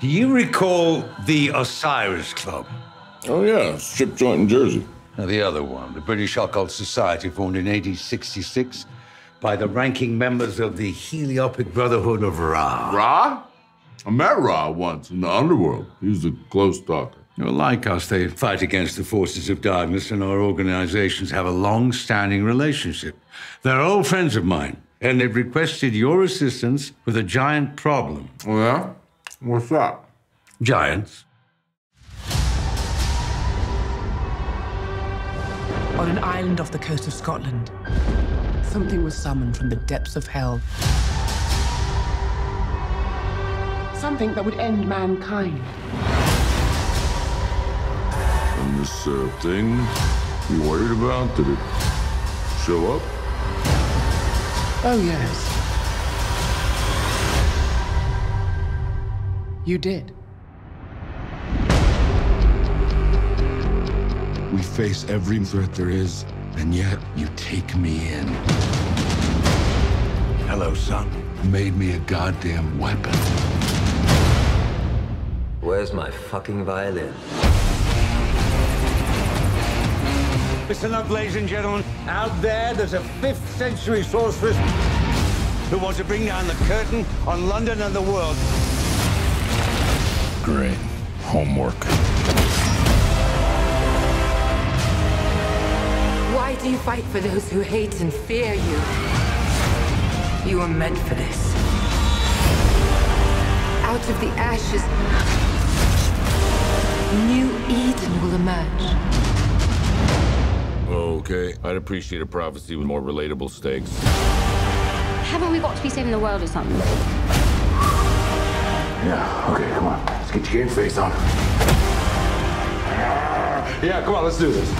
Do you recall the Osiris Club? Oh, yeah, strip joint in Jersey. Now, the other one, the British Occult Society, formed in 1866 by the ranking members of the Heliopic Brotherhood of Ra. Ra? I met Ra once in the underworld. He was a close talker. Well, like us, they fight against the forces of darkness, and our organizations have a long standing relationship. They're old friends of mine, and they've requested your assistance with a giant problem. Oh, yeah? What's that? Giants. On an island off the coast of Scotland, something was summoned from the depths of hell. Something that would end mankind. And this uh, thing you worried about, did it show up? Oh, yes. You did. We face every threat there is, and yet you take me in. Hello, son. Made me a goddamn weapon. Where's my fucking violin? Listen up, ladies and gentlemen. Out there, there's a 5th century sorceress who wants to bring down the curtain on London and the world. Great. Homework. Why do you fight for those who hate and fear you? You were meant for this. Out of the ashes, new Eden will emerge. Okay, I'd appreciate a prophecy with more relatable stakes. Haven't we got to be saving the world or something? Yeah, okay, come on. Let's get your game face on. Yeah, come on, let's do this.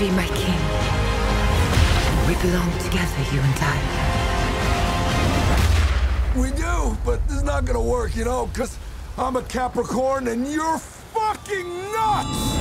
Be my king. We belong together, you and I. We do, but this is not gonna work, you know, because I'm a Capricorn and you're fucking nuts!